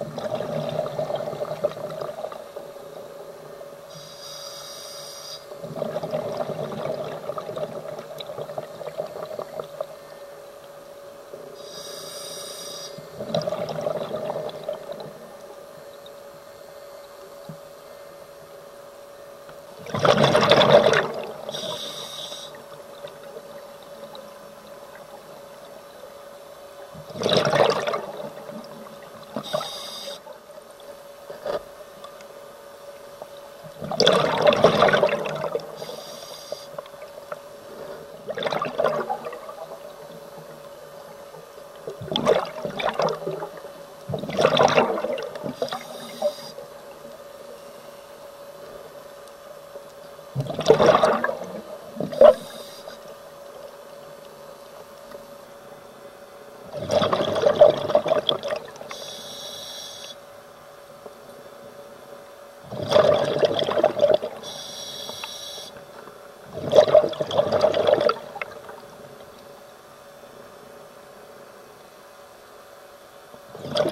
you you you